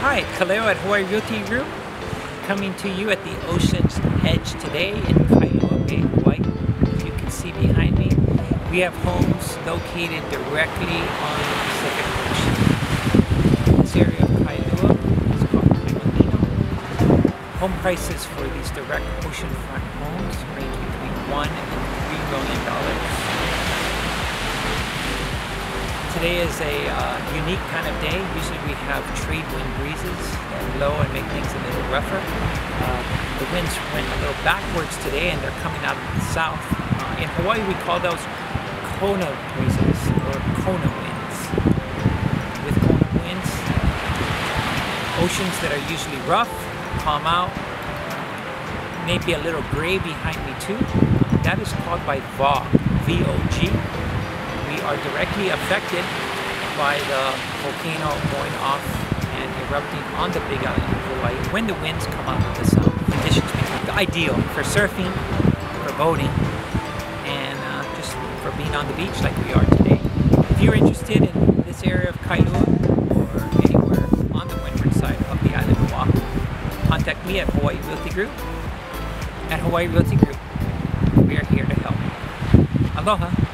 Hi, Kaleo at Hawaii Realty Group, coming to you at the ocean's edge today in Kailua Bay, Hawaii. As you can see behind me, we have homes located directly on the Pacific Ocean. This area of Kailua is called Kaimalino. Home prices for these direct oceanfront homes range Today is a uh, unique kind of day. Usually we have trade wind breezes that blow and make things a little rougher. Uh, the winds went a little backwards today and they're coming out of the south. Uh, in Hawaii we call those Kona breezes or Kona winds. With Kona winds, oceans that are usually rough calm out. Maybe a little gray behind me too. That is called by VOG, V-O-G we are directly affected by the volcano going off and erupting on the Big Island of Hawaii. When the winds come of the south, conditions become ideal for surfing, for boating, and uh, just for being on the beach like we are today. If you're interested in this area of Kailua or anywhere on the windward side of the island of Oahu, contact me at Hawaii Realty Group. At Hawaii Realty Group, we are here to help. Aloha!